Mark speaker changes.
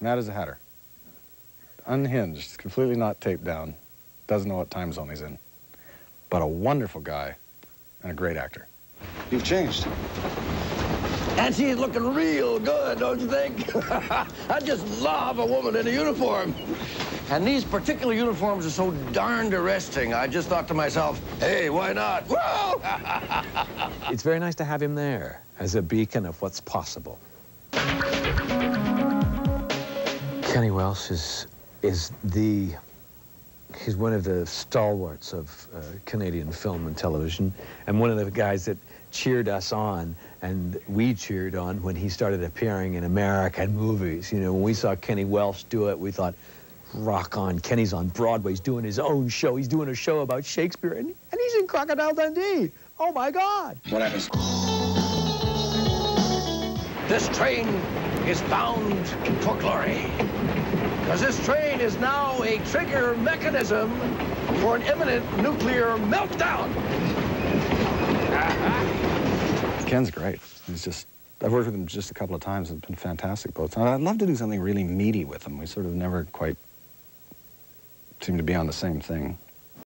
Speaker 1: Mad as a Hatter. Unhinged, completely not taped down. Doesn't know what time zone he's in. But a wonderful guy and a great actor.
Speaker 2: You've changed.
Speaker 3: And she's looking real good, don't you think? I just love a woman in a uniform. And these particular uniforms are so darned arresting. I just thought to myself, hey, why not? Whoa!
Speaker 4: it's very nice to have him there as a beacon of what's possible. Kenny Welsh is, is the, he's one of the stalwarts of uh, Canadian film and television, and one of the guys that cheered us on and we cheered on when he started appearing in American movies. You know, when we saw Kenny Welsh do it, we thought, rock on. Kenny's on Broadway. He's doing his own show. He's doing a show about Shakespeare, and, and he's in Crocodile Dundee. Oh, my God.
Speaker 2: What happens?
Speaker 3: This train is bound for glory. Because this train is now a trigger mechanism for an imminent nuclear meltdown.
Speaker 1: Ken's great. He's just, I've worked with him just a couple of times. It's been fantastic both times. I'd love to do something really meaty with him. We sort of never quite seem to be on the same thing.